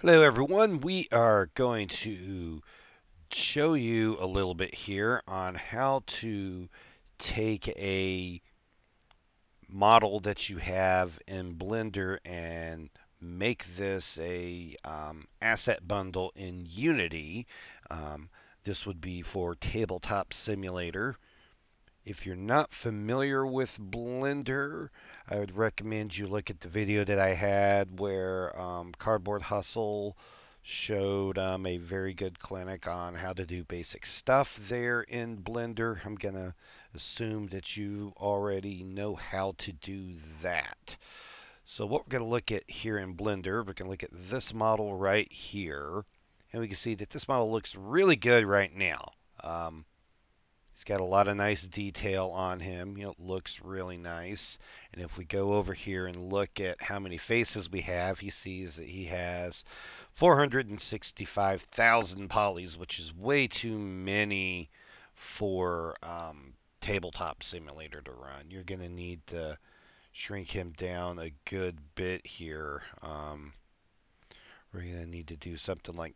Hello everyone, we are going to show you a little bit here on how to take a model that you have in Blender and make this a um, asset bundle in Unity. Um, this would be for Tabletop Simulator. If you're not familiar with Blender, I would recommend you look at the video that I had where um, Cardboard Hustle showed um, a very good clinic on how to do basic stuff there in Blender. I'm going to assume that you already know how to do that. So what we're going to look at here in Blender, going to look at this model right here. And we can see that this model looks really good right now. Um, He's got a lot of nice detail on him. You know, looks really nice. And if we go over here and look at how many faces we have, he sees that he has 465,000 polys, which is way too many for um, tabletop simulator to run. You're going to need to shrink him down a good bit here. Um, we're going to need to do something like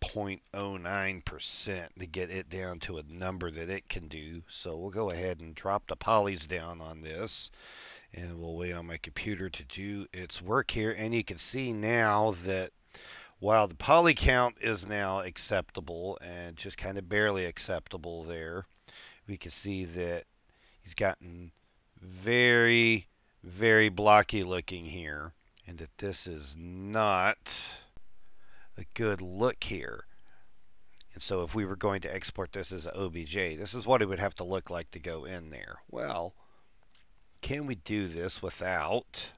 0.09% to get it down to a number that it can do. So we'll go ahead and drop the polys down on this and we'll wait on my computer to do its work here. And you can see now that while the poly count is now acceptable and just kind of barely acceptable there, we can see that he's gotten very, very blocky looking here and that this is not a good look here. And so if we were going to export this as an OBJ, this is what it would have to look like to go in there. Well, can we do this without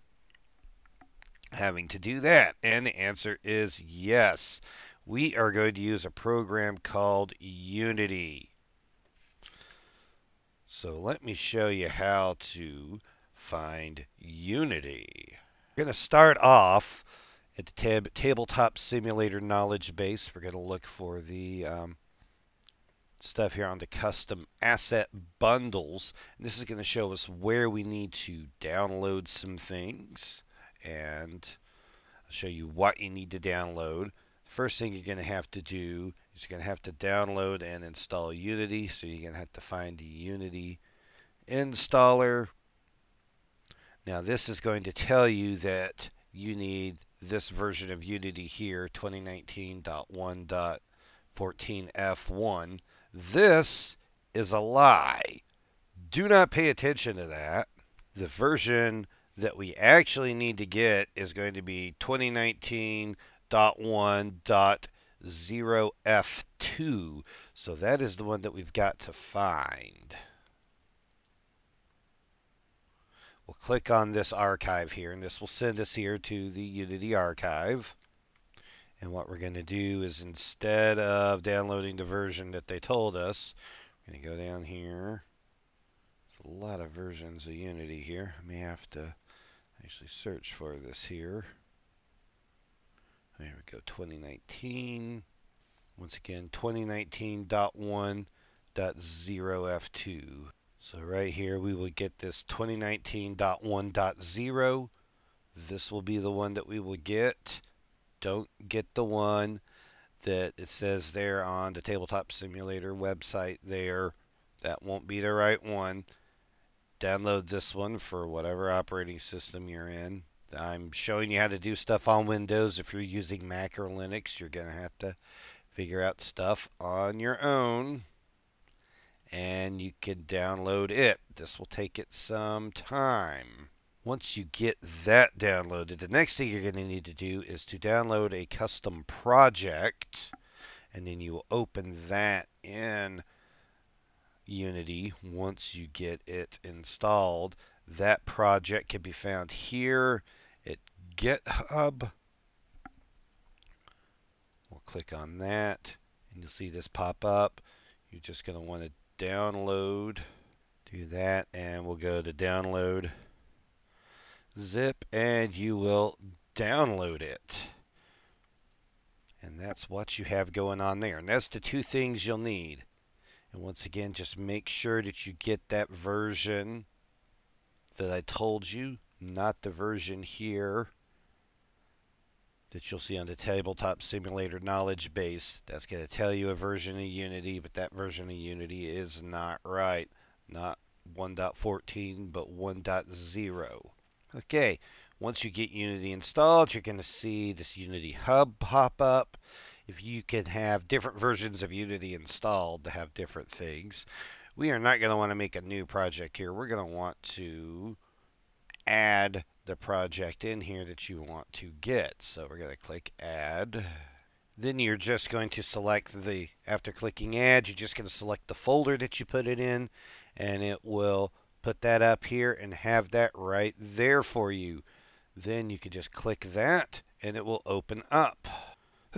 having to do that? And the answer is yes. We are going to use a program called Unity. So let me show you how to find Unity. We're going to start off at the tab, tabletop simulator knowledge base, we're going to look for the um, stuff here on the custom asset bundles. And this is going to show us where we need to download some things. And I'll show you what you need to download. First thing you're going to have to do is you're going to have to download and install Unity. So you're going to have to find the Unity installer. Now this is going to tell you that you need this version of Unity here, 2019.1.14f1. This is a lie. Do not pay attention to that. The version that we actually need to get is going to be 2019.1.0f2. So that is the one that we've got to find. We'll click on this archive here, and this will send us here to the Unity archive. And what we're going to do is instead of downloading the version that they told us, we're going to go down here. There's a lot of versions of Unity here. I may have to actually search for this here. There we go, 2019. Once again, 2019.1.0f2. So right here we will get this 2019.1.0. This will be the one that we will get. Don't get the one that it says there on the Tabletop Simulator website there. That won't be the right one. Download this one for whatever operating system you're in. I'm showing you how to do stuff on Windows. If you're using Mac or Linux, you're going to have to figure out stuff on your own and you can download it. This will take it some time. Once you get that downloaded, the next thing you're going to need to do is to download a custom project, and then you will open that in Unity once you get it installed. That project can be found here at GitHub. We'll click on that, and you'll see this pop up. You're just going to want to download. Do that, and we'll go to download zip, and you will download it. And that's what you have going on there. And that's the two things you'll need. And once again, just make sure that you get that version that I told you, not the version here that you'll see on the Tabletop Simulator knowledge base. That's going to tell you a version of Unity, but that version of Unity is not right. Not 1.14, but 1.0. Okay, once you get Unity installed, you're going to see this Unity Hub pop up. If you can have different versions of Unity installed to have different things, we are not going to want to make a new project here. We're going to want to add the project in here that you want to get. So we're going to click Add. Then you're just going to select the, after clicking Add, you're just going to select the folder that you put it in, and it will put that up here and have that right there for you. Then you can just click that, and it will open up.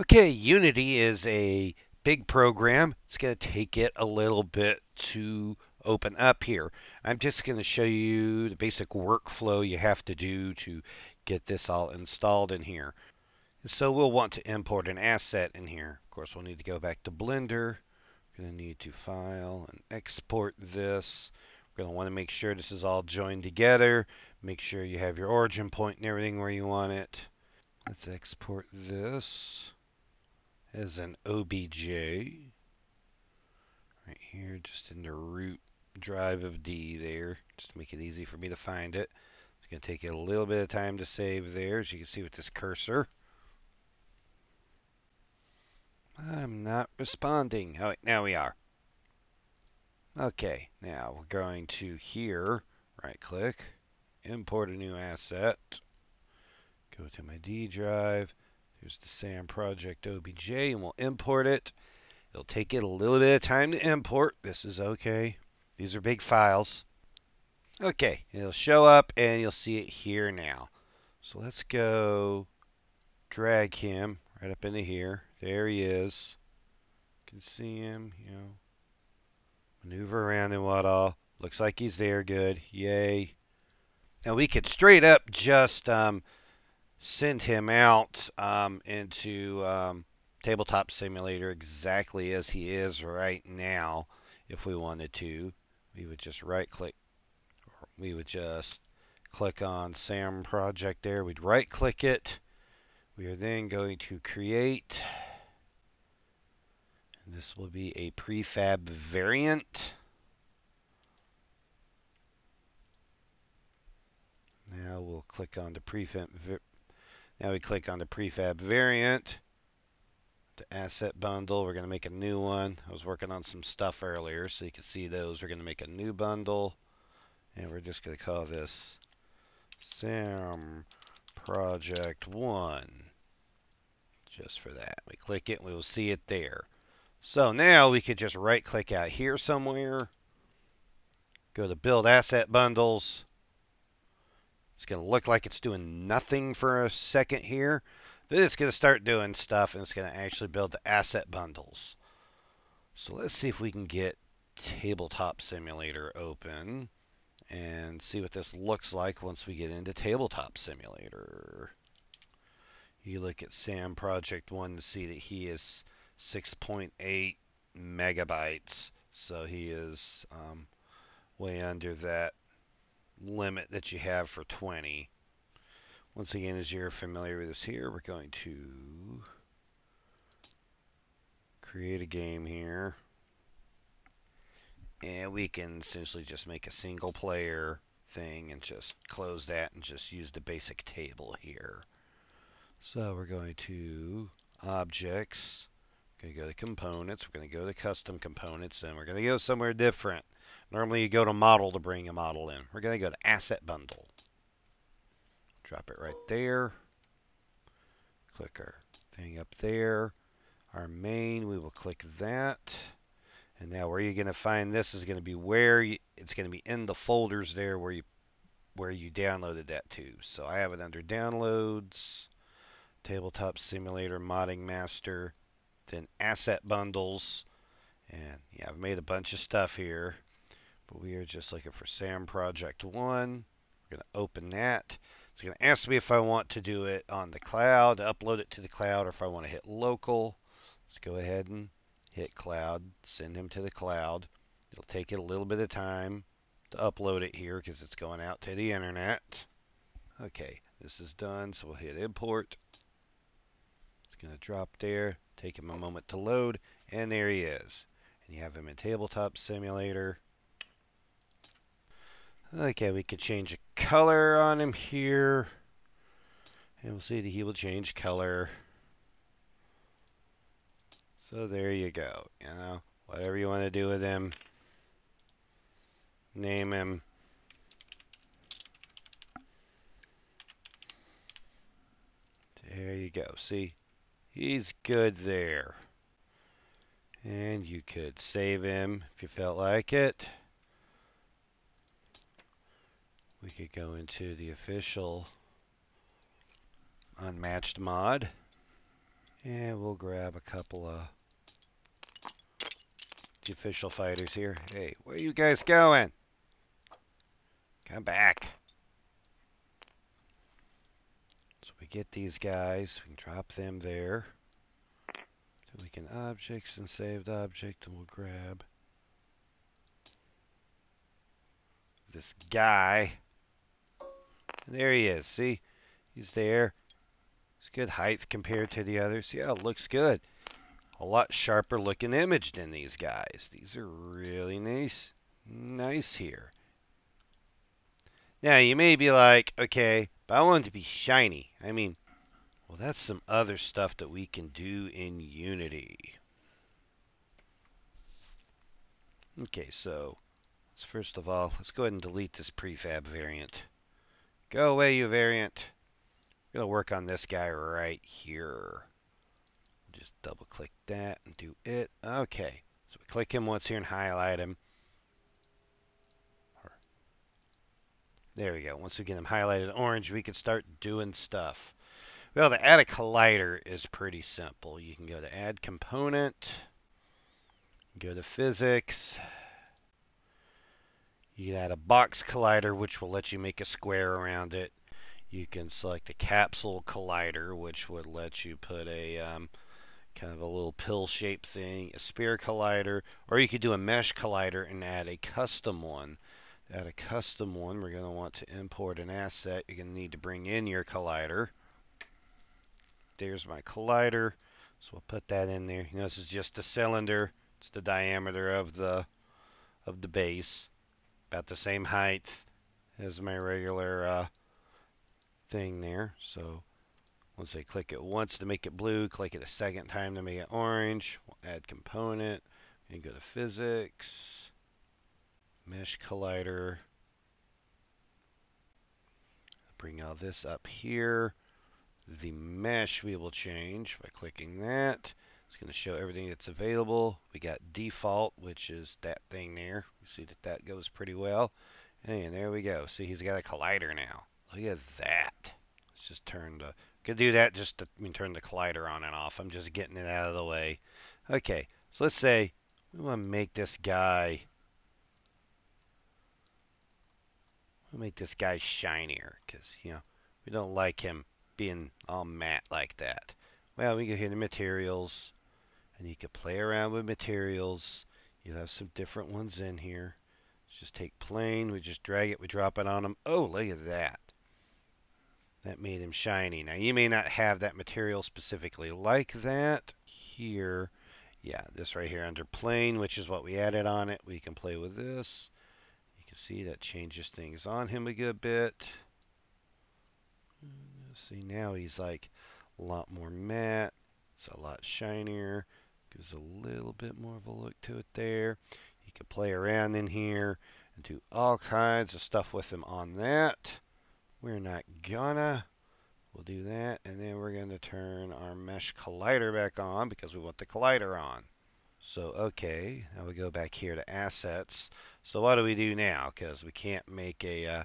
Okay, Unity is a big program. It's going to take it a little bit to open up here. I'm just going to show you the basic workflow you have to do to get this all installed in here. So we'll want to import an asset in here. Of course, we'll need to go back to Blender. We're going to need to file and export this. We're going to want to make sure this is all joined together. Make sure you have your origin point and everything where you want it. Let's export this as an OBJ. Right here, just in the root drive of D there, just to make it easy for me to find it. It's going to take you a little bit of time to save there, as you can see with this cursor. I'm not responding. Oh, now we are. Okay, now we're going to here, right click, import a new asset, go to my D drive, there's the SAM project OBJ, and we'll import it. It'll take it a little bit of time to import. This is okay. These are big files. Okay, it'll show up and you'll see it here now. So let's go drag him right up into here. There he is. You can see him, you know, maneuver around and what all. Looks like he's there good. Yay. Now we could straight up just um, send him out um, into um, Tabletop Simulator exactly as he is right now if we wanted to we would just right click, we would just click on SAM project there. We'd right click it. We are then going to create, and this will be a prefab variant. Now we'll click on the prefab. Now we click on the prefab variant the asset bundle. We're going to make a new one. I was working on some stuff earlier, so you can see those. We're going to make a new bundle, and we're just going to call this SAM Project 1. Just for that. We click it, we will see it there. So now we could just right click out here somewhere, go to Build Asset Bundles. It's going to look like it's doing nothing for a second here. Then it's going to start doing stuff and it's going to actually build the asset bundles. So let's see if we can get Tabletop Simulator open and see what this looks like once we get into Tabletop Simulator. You look at Sam Project 1 to see that he is 6.8 megabytes. So he is um, way under that limit that you have for 20. Once again, as you're familiar with this here, we're going to create a game here. And we can essentially just make a single player thing and just close that and just use the basic table here. So we're going to objects, we're going to go to components, we're going to go to custom components, and we're going to go somewhere different. Normally you go to model to bring a model in. We're going to go to asset bundle. Drop it right there. Click our thing up there. Our main, we will click that. And now where you're going to find this is going to be where you, it's going to be in the folders there where you where you downloaded that to. So I have it under downloads, tabletop simulator, modding master, then asset bundles. And yeah, I've made a bunch of stuff here, but we are just looking for SAM Project 1. We're going to open that. It's going to ask me if I want to do it on the cloud, upload it to the cloud, or if I want to hit local. Let's go ahead and hit cloud, send him to the cloud. It'll take it a little bit of time to upload it here because it's going out to the internet. Okay, this is done, so we'll hit import. It's going to drop there, take him a moment to load, and there he is. And you have him in Tabletop Simulator. Okay, we could change a color on him here. And we'll see that he will change color. So there you go. You know, whatever you want to do with him. Name him. There you go. See, he's good there. And you could save him if you felt like it. We could go into the official unmatched mod. And we'll grab a couple of the official fighters here. Hey, where are you guys going? Come back. So we get these guys. We can drop them there. So we can objects and saved object and we'll grab this guy. And there he is. See? He's there. It's good height compared to the others. Yeah, it looks good. A lot sharper looking image than these guys. These are really nice. Nice here. Now, you may be like, okay, but I want it to be shiny. I mean, well, that's some other stuff that we can do in Unity. Okay, so first of all, let's go ahead and delete this prefab variant. Go away, you variant. We're going to work on this guy right here. Just double click that and do it. Okay. So we click him once here and highlight him. There we go. Once we get him highlighted orange, we can start doing stuff. Well, to add a collider is pretty simple. You can go to Add Component, go to Physics, you can add a box collider, which will let you make a square around it. You can select a capsule collider, which would let you put a um, kind of a little pill-shaped thing, a sphere collider, or you could do a mesh collider and add a custom one. To add a custom one, we're going to want to import an asset. You're going to need to bring in your collider. There's my collider. So we'll put that in there. You know, this is just a cylinder. It's the diameter of the of the base about the same height as my regular uh, thing there. So once I click it once to make it blue, click it a second time to make it orange. We'll add component and go to physics, mesh collider. Bring all this up here. The mesh we will change by clicking that. Going to show everything that's available. We got default, which is that thing there. We see that that goes pretty well. And there we go. See, he's got a collider now. Look at that. Let's just turn the... Could do that just to I mean, turn the collider on and off. I'm just getting it out of the way. Okay, so let's say we want to make this guy... We'll make this guy shinier because, you know, we don't like him being all matte like that. Well, we go here to materials, and you can play around with materials. You have some different ones in here. Let's just take plane, we just drag it, we drop it on them. Oh, look at that. That made him shiny. Now, you may not have that material specifically like that. Here, yeah, this right here under plane, which is what we added on it. We can play with this. You can see that changes things on him a good bit. Mm, see, now he's like a lot more matte. It's a lot shinier. Gives a little bit more of a look to it there. You can play around in here and do all kinds of stuff with them on that. We're not gonna. We'll do that, and then we're going to turn our mesh collider back on because we want the collider on. So, okay, now we go back here to assets. So what do we do now? Because we can't make a uh,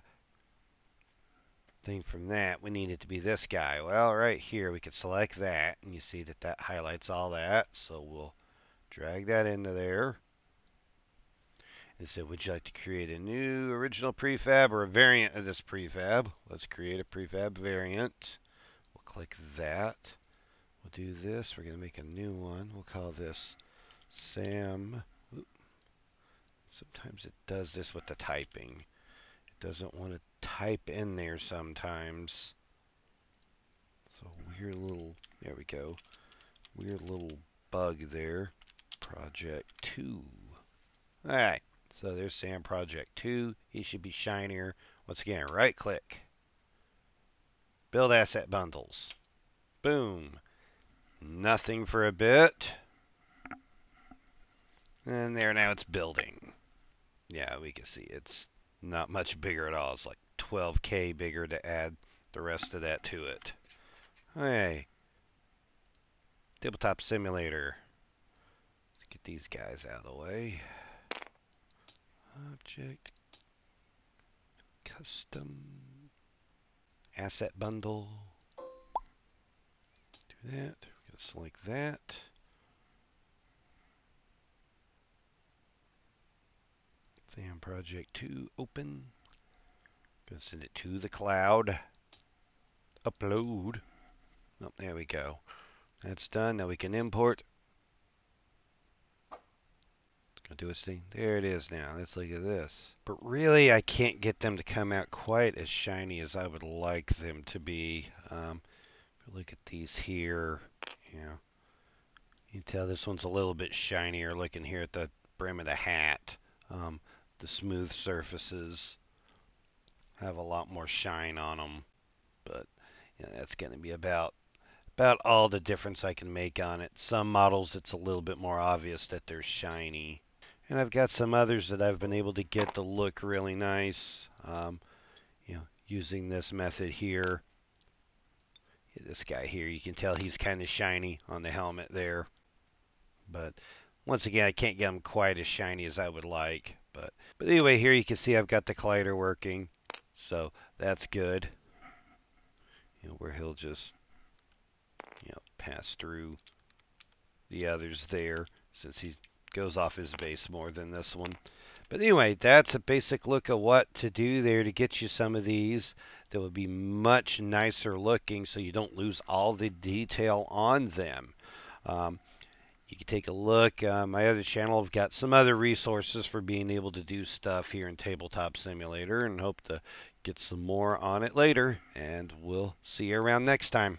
thing from that, we need it to be this guy. Well, right here, we could select that, and you see that that highlights all that. So we'll drag that into there. And say, would you like to create a new original prefab or a variant of this prefab? Let's create a prefab variant. We'll click that. We'll do this. We're going to make a new one. We'll call this Sam. Oop. Sometimes it does this with the typing. It doesn't want to type in there sometimes. So weird little, there we go. weird little bug there. Project 2. Alright, so there's Sam Project 2. He should be shinier. Once again, right click. Build asset bundles. Boom. Nothing for a bit. And there now it's building. Yeah, we can see it's not much bigger at all. It's like 12k bigger to add the rest of that to it. Hey, Tabletop Simulator. Let's get these guys out of the way. Object. Custom. Asset bundle. Do that. Just like that. Sam Project 2 open. Gonna send it to the cloud. Upload. Oh, there we go. That's done. Now we can import. Gonna do its thing. There it is now. Let's look at this. But really, I can't get them to come out quite as shiny as I would like them to be. Um, look at these here. You know, you can tell this one's a little bit shinier looking here at the brim of the hat. Um, the smooth surfaces have a lot more shine on them. But you know, that's going to be about about all the difference I can make on it. Some models it's a little bit more obvious that they're shiny. And I've got some others that I've been able to get to look really nice. Um, you know, using this method here. This guy here, you can tell he's kind of shiny on the helmet there. But once again, I can't get him quite as shiny as I would like. But, but anyway, here you can see I've got the collider working. So that's good. You know, where he'll just, you know, pass through the others there since he goes off his base more than this one. But anyway, that's a basic look at what to do there to get you some of these that would be much nicer looking so you don't lose all the detail on them. Um, you can take a look. Uh, my other channel, I've got some other resources for being able to do stuff here in Tabletop Simulator and hope to get some more on it later. And we'll see you around next time.